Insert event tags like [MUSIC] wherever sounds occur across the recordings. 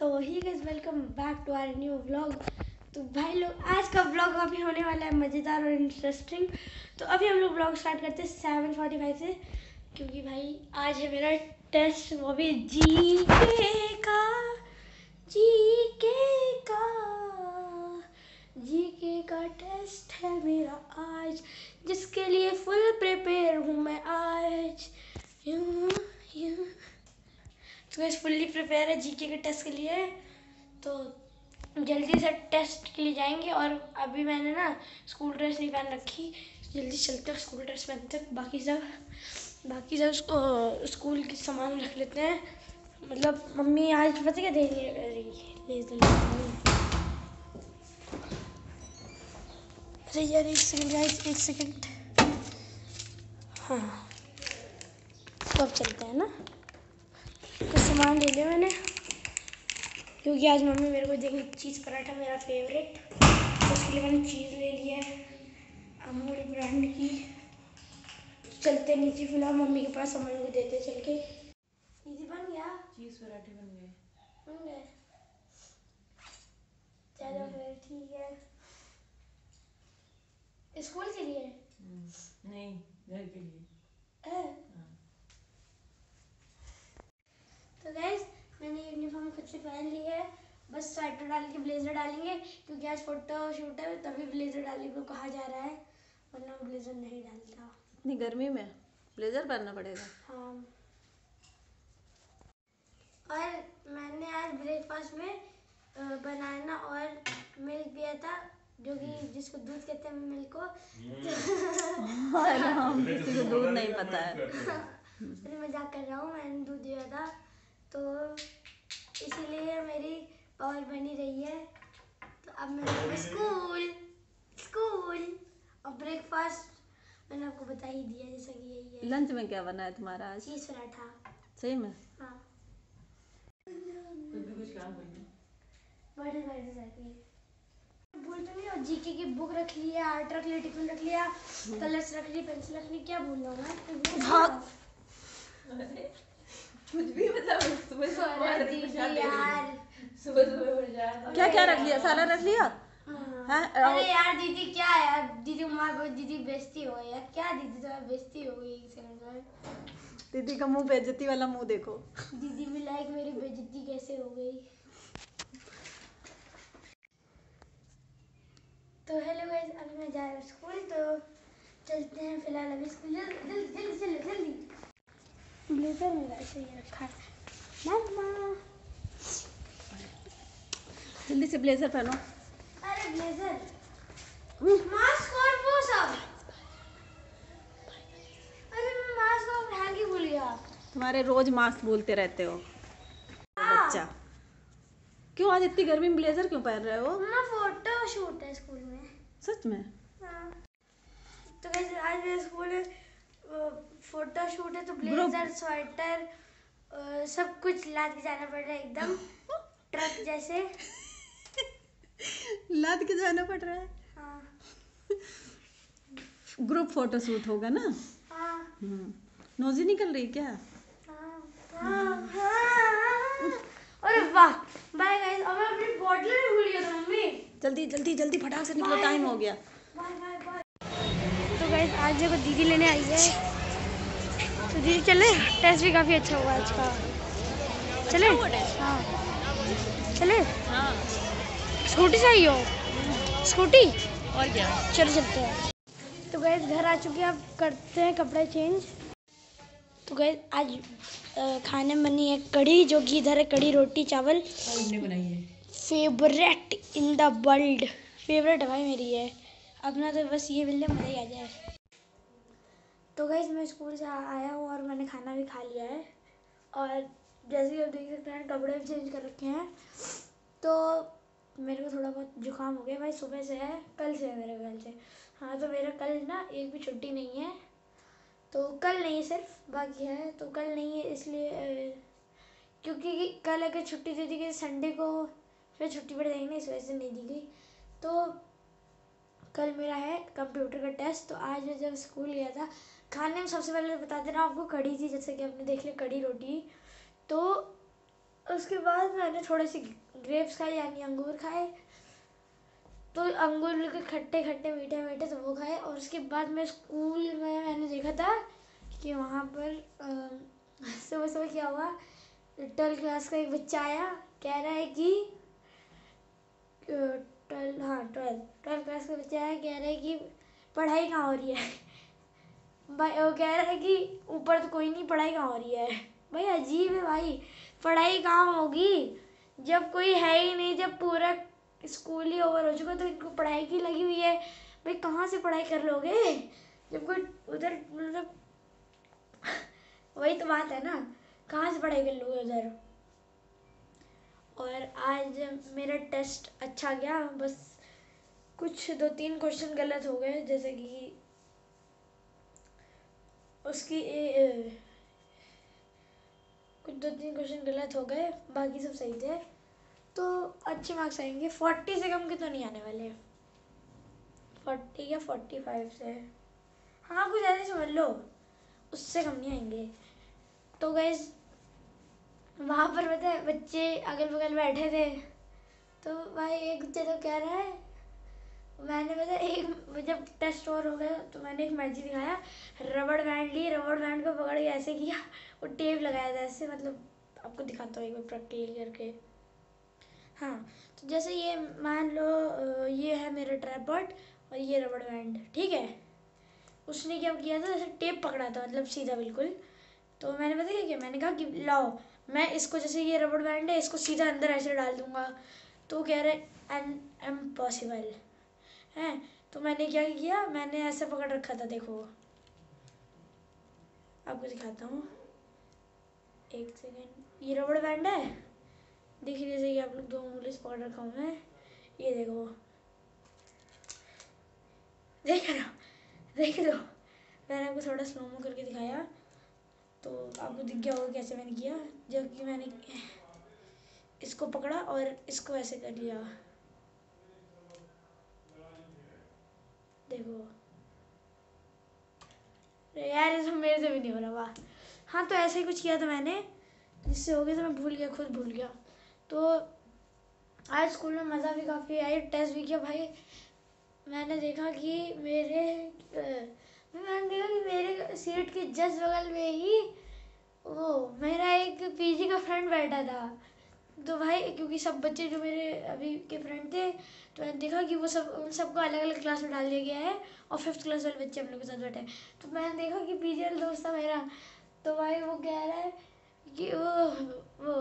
तो hi guys welcome back to our new vlog तो भाई लोग आज का व्लॉग अभी होने वाला है मज़ेदार और इंटरेस्टिंग तो अभी हम लोग व्लॉग स्टार्ट करते हैं सेवन फोर्टी फाइव से क्योंकि भाई आज है मेरा टेस्ट वो भी जी के का जी के का जी के का टेस्ट है मेरा आज जिसके लिए फुल प्रिपेयर हूँ मैं आज यूँ, यूँ। तो गैस फुल्ली प्रिपेयर है जीके के टेस्ट के लिए। तो जल्दी से टेस्ट के लिए जाएँगे और अभी मैंने ना स्कूल ड्रेस नहीं पहन रखी। जल्दी चलते हैं स्कूल ड्रेस पहनते हैं। बाकी सब बाकी सब उसको स्कूल के सामान रख लेते हैं। मतलब मम्मी आज पता क्या दे रही ले अरे यार, एक सेकंड गाइस एक सेकंड हाँ। तो अब चलते हैं ना। कुछ सामान ले लिया मैंने। क्योंकि आज मम्मी मेरे को देंगी चीज़ पराठा मेरा फेवरेट तो उसके लिए मैंने चीज़ ले लिया है अमूल ब्रांड की। चलते नीचे फ़िलहाल मम्मी के पास सामान को देते चल के। दीदी बन गया। चीज़ पराठे बन गए। बन गए। चलो फिर ठीक है। स्कूल के लिए? नहीं घर के लिए है? तो गैस मैंने यूनिफॉर्म खुद से पहन ली है। बस स्वेटर डाल के ब्लेजर डालेंगे क्योंकि आज फ़ोटो शूट है तभी ब्लेजर डालने को कहा जा रहा है। वरना ब्लेजर नहीं डालता। इतनी गर्मी में ब्लेजर पहनना पड़ेगा। हाँ। और मैंने आज ब्रेकफास्ट में बनाना और मिल्क दिया था जो कि जिसको दूध कहते हैं मिल्क को। [LAUGHS] [LAUGHS] [LAUGHS] किसी को दूध नहीं पता है। मज़ाक कर रहा हूँ मैंने दूध दिया था। तो इसीलिए मेरी पावर बनी रही है। तो अब मैं जाऊँगी स्कूल स्कूल। और ब्रेकफास्ट मैंने आपको बता ही दिया जैसा कि यही है। लंच में क्या बना है तुम्हारा आज? चीज़ पराठा सही में? हाँ। कुछ बड़े बड़े भूल तो नहीं और जीके की बुक रख ली है आर्ट रख लिया टिफ़िन रख लिया कलर्स रख ली पेंसिल रख ली क्या भूल रहा हूँ मैं? हाँ। [LAUGHS] कुछ भी मतलब सुबह अरे यार। सुबह सुबह उठ जाता क्या क्या रख लिया? सारा रख लिया? हाँ। हाँ? अरे यार दीदी क्या यार दीदी मार को दीदी बेइज्जती हो यार क्या दीदी तुम्हारी बेइज्जती हो गई एक दीदी का मुँह बेइज्जती वाला मुँह देखो। दीदी भी लाइक मेरी बेइज्जती कैसे हो गई? तो हेलो गाइस अभी मैं जा रहा हूँ स्कूल तो चलते हैं फ़िलहाल अभी स्कूल जल्दी जल्दी जल्दी जल्दी। ब्लेजर मेरा ऐसे ही रखा है मम्मा जल्दी से ब्लेजर पहनो। अरे ब्लेजर मास्क और वो सब। अरे मैं मास्क और उठा के भूल गया। तुम्हारे रोज मास्क बोलते रहते हो। हाँ। बच्चा। क्यों आज इतनी गर्मी में ब्लेजर क्यों पहन रहे हो? मम्मा फ़ोटो शूट है स्कूल में। सच में? हाँ। तो वैसे आज मेरे स्कूल में फ़ोटो शूट है तो ब्लेजर स्वेटर सब कुछ लाद के जाना पड़ रहा है एकदम। [LAUGHS] ट्रक जैसे। लाद के जाना पड़ रहा है? हाँ। ग्रुप फ़ोटो शूट होगा ना? हाँ। हम्म। नोजी निकल रही क्या? हाँ। हाँ। हाँ। अरे वाह। बाय गाइस अब मैं अपनी बॉटल में भूल गया था मम्मी। जल्दी जल्दी जल्दी फटाक से निकलो टाइम हो गया। बाय बाय गाइस आज देखो दीदी लेने आई है। तो दीदी चले टेस्ट भी काफ़ी अच्छा हुआ आज का। चले? हाँ। चले? हाँ। स्कूटी से हो? स्कूटी? और क्या? चलो चलते हैं। तो गैस घर आ चुके हैं अब करते हैं कपड़े चेंज तो गैस आज खाने में बनी है कड़ी जो कि इधर है कड़ी रोटी चावल। बनाई है। Favourite in the world favourite है भाई मेरी है अपना तो बस ये जाए मज़ा ही आ जाए। तो गैस मैं स्कूल से आया हूँ और मैंने खाना भी खा लिया है। और जैसे कि आप देख सकते हैं, कपड़े भी चेंज कर रखे हैं। तो मेरे को थोड़ा बहुत जुकाम हो गया। भाई सुबह से है, कल से है मेरे ख्याल से। हाँ तो मेरा कल ना एक भी छुट्टी नहीं है। तो कल नहीं है सिर्फ़, बाकी है। तो कल नहीं है, इसलिए क्योंकि कल अगर छुट्टी दे दी गई संडे को फिर छुट्टी जाएगी ना, इस वजह से नहीं दी गई। तो कल मेरा है कंप्यूटर का टेस्ट तो आज मैं जब स्कूल गया था, खाने में सबसे पहले बता दे रहा हूँ, आपको कढ़ी थी, जैसे कि आपने देख लिया, कढ़ी रोटी। तो उसके बाद मैंने थोड़े से ग्रेप्स खाए, यानी अंगूर खाए। तो अंगूर बिल्कुल खट्टे खट्टे मीठे मीठे तो वो खाए। और उसके बाद मैं स्कूल में मैंने देखा था कि वहाँ पर [LAUGHS] सुबह सुबह क्या हुआ, ट्वेल्थ क्लास का एक बच्चा आया, कह रहा है कि ट्वेल्व हाँ ट्वेल्थ ट्वेल्थ क्लास का बच्चा आया कह रहे हैं कि पढ़ाई कहाँ हो रही है? भाई, वो कह रहा है कि ऊपर तो कोई नहीं, पढ़ाई कहाँ हो रही है? भाई, अजीब है भाई। पढ़ाई कहाँ होगी? जब कोई है ही नहीं, जब पूरा स्कूल ही ओवर हो चुका तो इनको पढ़ाई की लगी हुई है। भाई, कहाँ से पढ़ाई कर लोगे? जब कोई उधर मतलब वही तो बात है ना। कहाँ से पढ़ाई कर लोगे उधर? और आज मेरा टेस्ट अच्छा गया बस कुछ दो तीन क्वेश्चन गलत हो गए जैसे कि उसकी ए, ए, कुछ दो तीन क्वेश्चन गलत हो गए बाकी सब सही थे। तो अच्छे मार्क्स आएँगे। फोर्टी से कम के तो नहीं आने वाले। फोर्टी या फोर्टी फाइव से। हाँ कुछ ऐसे समझ लो। उससे कम नहीं आएँगे। तो गए वहाँ पर पता है, बच्चे अगल बगल बैठे थे। तो भाई एक बच्चे तो कह रहा है, मैंने पता एक जब टेस्ट ओवर हो गया तो मैंने एक मैजिक दिखाया रबड़ बैंड ली रबड़ बैंड को पकड़ के ऐसे किया और टेप लगाया था ऐसे मतलब आपको दिखाता हूँ एक बार प्रैक्टिकल करके। हाँ तो जैसे ये मान लो ये है मेरा ट्राईपॉड और ये रबड़ बैंड ठीक है? उसने क्या किया था, जैसे टेप पकड़ा था मतलब सीधा बिल्कुल। तो मैंने पता क्या किया? मैंने कहा कि लाओ, मैं इसको जैसे ये रबड़ बैंड है, इसको सीधा अंदर ऐसे डाल दूँगा। तो कह रहे एन एम पॉसिबल। है? तो मैंने क्या किया? मैंने ऐसे पकड़ रखा था, देखो। आपको दिखाता हूँ। एक सेकेंड ये रबड़ बैंड है? देखिए, जैसे कि आप लोग दो उंगली पकड़ रखा हूँ मैं। ये देखो। देख रहा देख लो मैंने आपको थोड़ा स्लोमो करके दिखाया। तो आपको दिख गया होगा कैसे मैंने किया? जब कि मैंने इसको पकड़ा और इसको ऐसे कर लिया। देखो। यार, ये मेरे से भी नहीं हो रहा, वाह। हाँ तो ऐसे ही कुछ किया था मैंने, जिससे हो गया तो मैं भूल गया, खुद भूल गया। तो आज स्कूल में मज़ा भी काफ़ी आई टेस्ट भी किया भाई। मैंने देखा कि मेरे मैंने देखा कि मेरे सीट के जस्ट बगल में ही वो, मेरा एक पीजी का फ्रेंड बैठा था। तो भाई, क्योंकि सब बच्चे जो मेरे अभी के फ्रेंड थे तो मैंने देखा कि वो सब, उन सबको अलग अलग क्लास में डाल दिया गया है और फिफ्थ क्लास वाले बच्चे हम लोग के साथ बैठे तो मैंने देखा कि पीजी वाला दोस्त था मेरा। तो भाई, वो कह रहा है कि वो वो,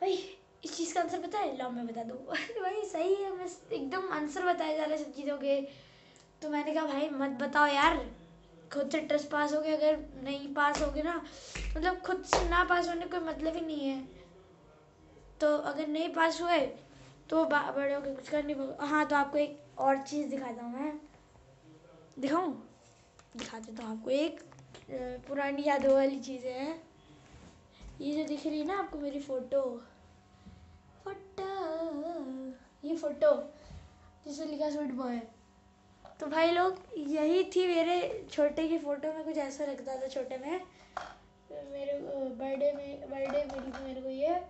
भाई, इस चीज़ का आंसर पता है? लाओ मैं बता दूँ। [LAUGHS] भाई, सही है, मैं एकदम आंसर बताया जा रहा है सब चीज़ों के। तो मैंने कहा, भाई, मत बताओ यार, खुद से टेस्ट पास हो गए अगर नहीं पास हो गए ना मतलब खुद से ना पास होने कोई मतलब ही नहीं है। तो अगर नहीं पास हुए तो बड़े होकर कुछ कर नहीं पाओ हाँ तो आपको एक और चीज़ दिखाता हूँ मैं। दिखाऊँ? दिखा देता हूँ आपको एक पुरानी यादों वाली चीज़ें हैं। ये जो दिख रही है ना आपको मेरी फ़ोटो। फ़ोटो। ये फ़ोटो, जिसमें लिखा स्वीट बॉय। तो भाई लोग, यही थी मेरे छोटे की फ़ोटो। में कुछ ऐसा लगता था छोटे में। मेरे बर्थडे में, बर्थडे मिली थी मेरे को ये।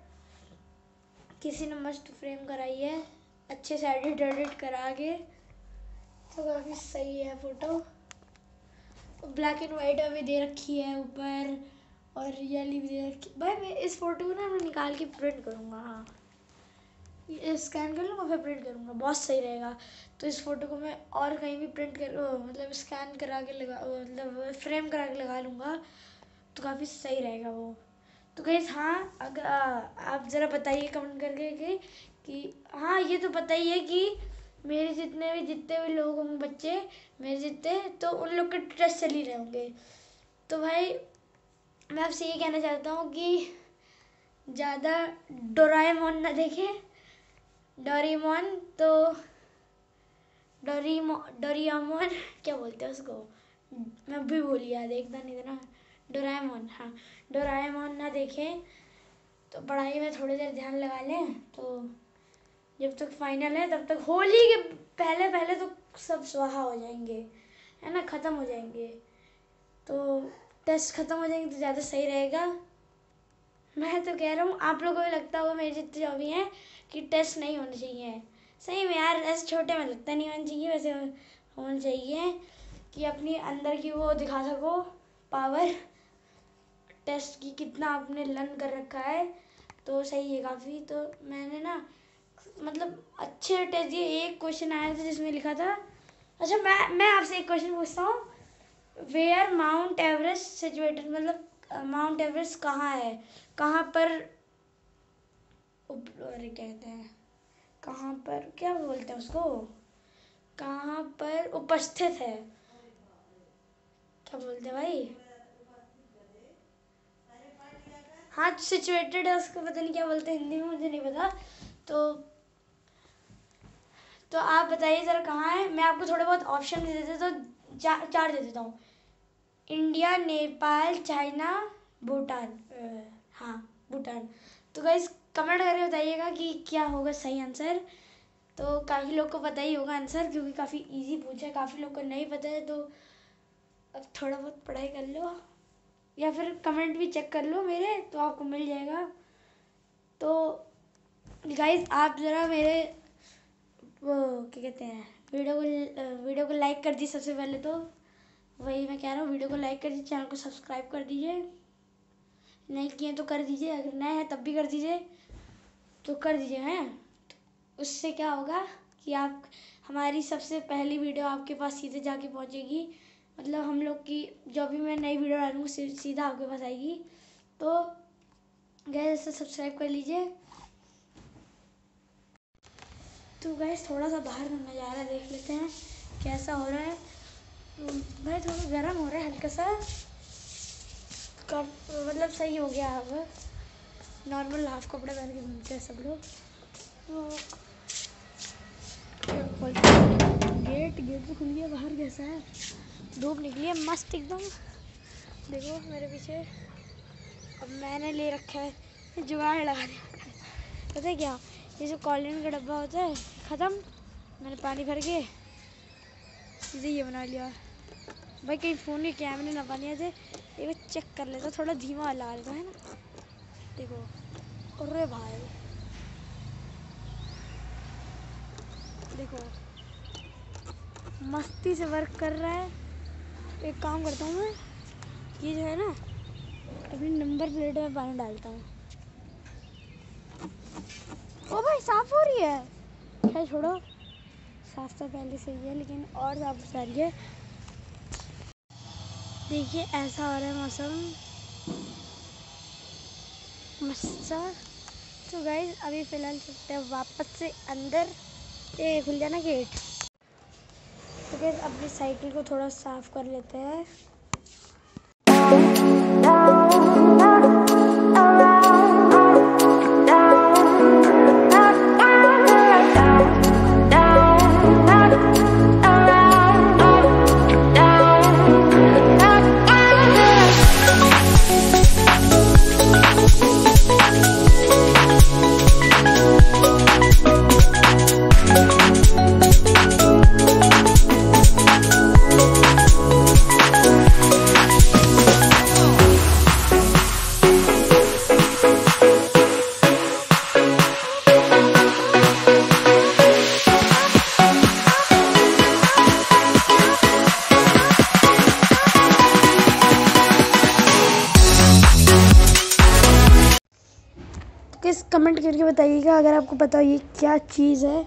किसी ने मस्त फ्रेम कराई है। अच्छे से एडिट एडिट करा के। तो काफ़ी सही है फ़ोटो। ब्लैक एंड वाइट अभी दे रखी है ऊपर। और रियली भी दे रखी भाई मैं इस फ़ोटो को ना मैं निकाल के प्रिंट करूँगा हाँ। स्कैन कर लूँगा फिर प्रिंट करूँगा। बहुत सही रहेगा। तो इस फ़ोटो को मैं और कहीं भी प्रिंट कर मतलब स्कैन करा के लगा मतलब फ्रेम करा के लगा लूँगा तो काफ़ी सही रहेगा वो। तो कहीं हाँ अगर आप ज़रा बताइए कमेंट करके कि, कि हाँ ये तो पता ही है कि मेरे जितने भी जितने भी लोग होंगे बच्चे मेरे जितने तो उन लोग के टेस्ट चल ही रहे होंगे। तो भाई मैं आपसे ये कहना चाहता हूँ कि ज़्यादा डोराएमोन ना देखें। डोरीमोन तो डोरीमो डोरियामोन [LAUGHS] क्या बोलते हैं उसको? मैं भी भूल गया देखता नहीं था ना। डोराएमोन हाँ डोराएमोन ना देखें। तो पढ़ाई में थोड़ी देर ध्यान लगा लें तो जब तक फाइनल है, तब तक होली के पहले पहले तो सब स्वाहा हो जाएँगे, है ना? ख़त्म हो जाएँगे। तो टेस्ट ख़त्म हो जाएँगे तो ज़्यादा सही रहेगा। मैं तो कह रहा हूँ, आप लोगों को भी लगता होगा मेरे जितने जो भी हैं कि टेस्ट नहीं होने चाहिए। सही में यार, ऐसे छोटे में लगता नहीं होना चाहिए, वैसे होना चाहिए कि अपनी अंदर की वो दिखा सको पावर टेस्ट की कितना आपने लर्न कर रखा है तो सही है काफ़ी। तो मैंने ना मतलब अच्छे टेस्ट दिए एक क्वेश्चन आया था जिसमें लिखा था। अच्छा मैं मैं आपसे एक क्वेश्चन पूछता हूँ। वेयर माउंट एवरेस्ट सिचुएटेड मतलब माउंट एवरेस्ट कहाँ है? कहाँ पर अरे कहते हैं। कहाँ पर, क्या बोलते हैं उसको? कहाँ पर उपस्थित है? क्या बोलते हैं भाई? हाँ सिचुएटेड है उसको, पता नहीं क्या बोलते हैं, हिंदी में मुझे नहीं पता। तो तो आप बताइए ज़रा कहाँ है? मैं आपको थोड़े बहुत ऑप्शन दे देते तो चार चार दे देता हूँ। इंडिया नेपाल चाइना भूटान हाँ भूटान तो गाइस कमेंट करके बताइएगा कि क्या होगा सही आंसर। तो काफ़ी लोग को पता ही होगा आंसर, क्योंकि काफ़ी इजी पूछा है, काफ़ी लोग को नहीं पता है तो अब थोड़ा बहुत पढ़ाई कर लो। या फिर कमेंट भी चेक कर लो मेरे तो आपको मिल जाएगा। तो गाइस आप ज़रा मेरे, वो क्या कहते हैं वीडियो को वीडियो को लाइक कर दीजिए सबसे पहले तो। वही मैं कह रहा हूँ वीडियो को लाइक कर दीजिए चैनल को सब्सक्राइब कर दीजिए। नहीं किए तो कर दीजिए, अगर नए हैं तब भी कर दीजिए। तो कर दीजिए, हैं? तो उससे क्या होगा कि आप, हमारी सबसे पहली वीडियो आपके पास सीधे जाके पहुँचेगी। मतलब हम लोग की, जो भी मैं नई वीडियो डालूँगी सीधा आपके पास आएगी। तो गैस से सब्सक्राइब कर लीजिए। तो गैस थोड़ा सा बाहर का नज़ारा देख लेते हैं, कैसा हो रहा है। भाई, थोड़ा गर्म हो रहा है, हल्का सा। मतलब सही हो गया अब। नॉर्मल हाफ़ कपड़े पहन के घूमते हैं सब लोग। गेट गेट तो खुल गया, बाहर कैसा है? धूप निकली है, मस्त एकदम। देखो, मेरे पीछे। अब मैंने ले रखा है जुगाड़ लगा दिया। पता है क्या? ये जो कॉलिन का डब्बा होता है, ख़त्म। मैंने पानी भर के सीधे ये बना लिया। भाई, कहीं फ़ोन के कैमरे ना बने थे। एक बार चेक कर लेता थोड़ा धीमा वाला लेता है ना? देखो अरे भाई देखो मस्ती से वर्क कर रहा है। एक काम करता हूँ मैं। ये जो है ना अपनी नंबर प्लेट में पानी डालता हूँ। ओ भाई, साफ़ हो रही है? खैर छोड़ो। साफ़ तो पहले से ही है, लेकिन और साफ़ हो रही है। देखिए, ऐसा हो रहा है मौसम। मस्त तो गाइज़ अभी फ़िलहाल चलते हैं वापस से अंदर। ये खुल जाना गेट तो गैस अपनी साइकिल को थोड़ा साफ़ कर लेते हैं। किस कमेंट करके बताइएगा अगर आपको पता हो ये क्या चीज़ है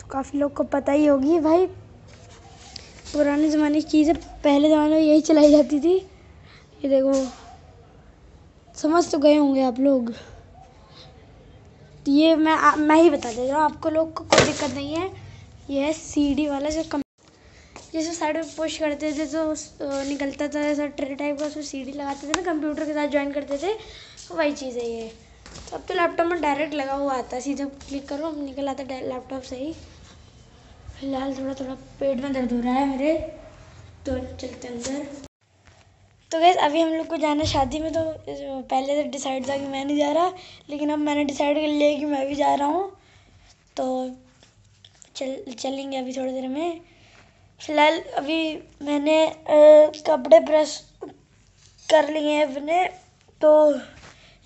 तो काफ़ी लोग को पता ही होगी। भाई पुराने ज़माने की चीज़ें पहले ज़माने में यही चलाई जाती थी। ये देखो समझ तो गए होंगे आप लोग। ये मैं आ, मैं ही बता दे रहा हूँ आपको लोग को कोई दिक्कत नहीं है। ये है सीडी वाला जो कम जैसे साइड में पुश करते थे तो निकलता था ऐसा ट्रे टाइप का उसमें सीडी लगाते थे ना कंप्यूटर के साथ ज्वाइन करते थे तो वही चीज़ है ये। अब तो लैपटॉप में डायरेक्ट लगा हुआ आता है। सीधा क्लिक करो निकल आता है लैपटॉप से ही। फ़िलहाल थोड़ा थोड़ा पेट में दर्द हो रहा है मेरे। तो चलते अंदर। तो गैस अभी हम लोग को जाना शादी में तो पहले तो डिसाइड था कि मैं नहीं जा रहा लेकिन अब मैंने डिसाइड कर लिया कि मैं भी जा रहा हूँ। तो चल चलेंगे अभी थोड़ी देर में। फ़िलहाल अभी मैंने आ, कपड़े प्रेस कर लिए हैं अपने तो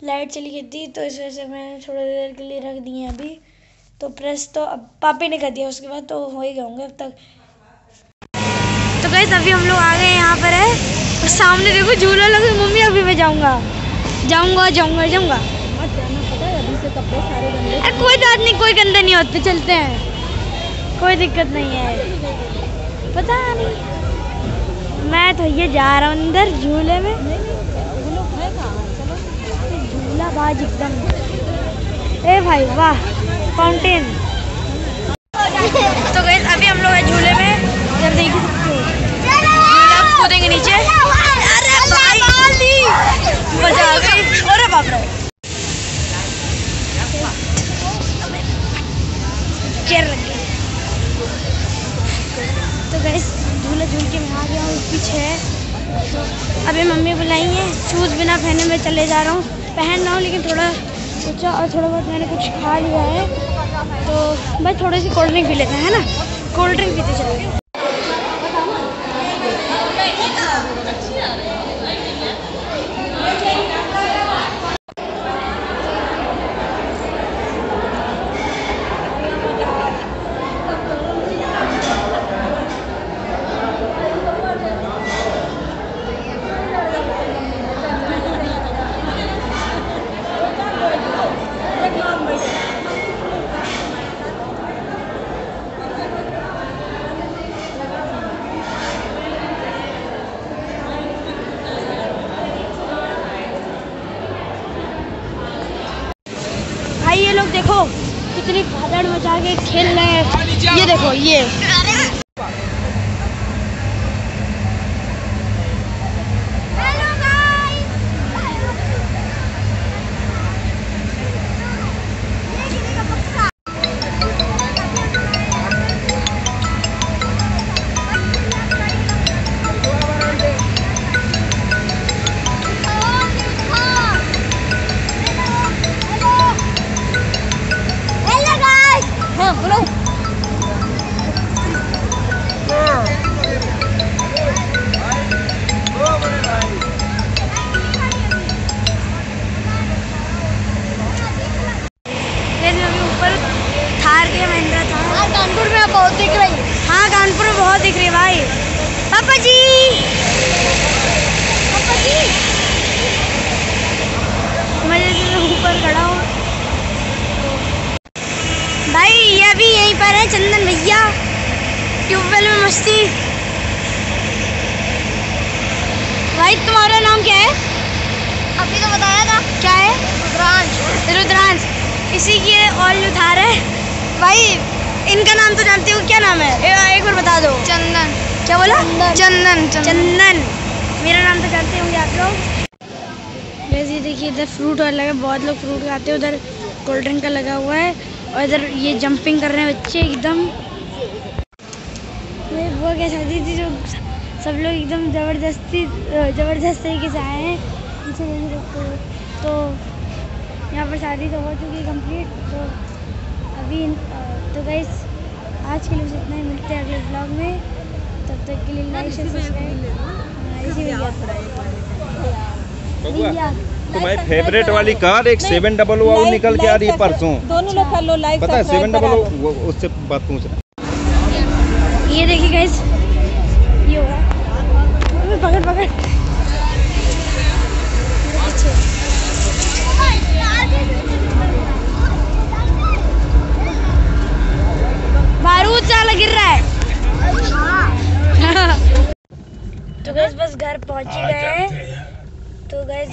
लाइट चली गई थी तो इस वजह से मैंने थोड़ी देर के लिए रख दिए अभी। तो प्रेस तो अब पापे ने कर दिया, उसके बाद तो हो ही गए होंगे अब तक। तो गई तभी हम लोग आ गए यहाँ पर, है? और सामने देखो, झूला लगे मम्मी, अभी मैं जाऊँगा। जाऊँगा जाऊँगा जाऊँगा। अभी अरे कोई बात नहीं, कोई गंदे नहीं होते, चलते हैं। कोई दिक्कत नहीं है। पता नहीं। मैं तो ये जा रहा हूँ अंदर, झूले में नहीं नहीं वो लोग है कहाँ झूला बाज एकदम। ए भाई वाह फाउंटेन तो गए अभी हम लोग हैं झूले में। जब देख। सकते हो कूदेंगे नीचे। अरे भाई। मज़ा आ गई। अरे बाप रे। चेयर लग गई तो गए झूला झूल के मैं आ गया हूँ पीछे। तो अभी मम्मी बुलाई है शूज़ बिना पहने मैं चले जा रहा हूँ। पहन रहा हूँ, लेकिन थोड़ा सोचा और थोड़ा बहुत मैंने कुछ खा लिया है। तो बस थोड़ी सी कोल्ड ड्रिंक भी लेते हैं, है ना? कोल्ड ड्रिंक पीते चले भाई ये लोग देखो कितनी भादड़ मचा के खेल रहे हैं मस्ती भाई तुम्हारा नाम क्या है? अभी तो बताया था क्या है? रुद्रांश। रुद्रांश। इसी की ऑल उधार है। भाई इनका नाम तो जानते हो क्या नाम है? ए- एक बार बता दो। चंदन। क्या बोला? चंदन। चंदन मेरा नाम तो जानते होंगे आप लोग। वैसे ये देखिए इधर फ्रूट वाला है बहुत लोग फ्रूट खाते हैं उधर कोल्ड ड्रिंक का लगा हुआ है और इधर ये जंपिंग कर रहे हैं बच्चे एकदम। ये वो क्या? शादी थी जो सब लोग एकदम ज़बरदस्ती ज़बरदस्त तरीके से आए हैं। पीछे सकते तो यहाँ पर शादी तो हो चुकी है कंप्लीट तो अभी तो गाइस आज के लिए इतना ही। मिलते हैं अगले ब्लॉग में। तब तक के लिए लाइक सब्सक्राइब हाँ, भैया बबुआ भैया तुम्हारी फेवरेट वाली कार एक सेवन डबल ओ निकल के आ रही है परसों। दोनों लोग कर लो लाइक पता है सेवन डबल ओ उससे बात पूछ रहा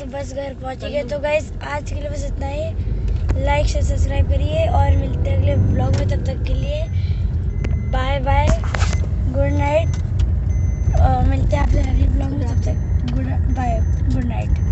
बस घर पहुँच गए तो गैस आज के लिए बस इतना ही। लाइक शेयर सब्सक्राइब करिए और मिलते हैं अगले ब्लॉग में। तब तक के लिए बाय बाय गुड नाइट मिलते हैं आपसे अगले ब्लॉग में। तब तक गुड बाय गुड नाइट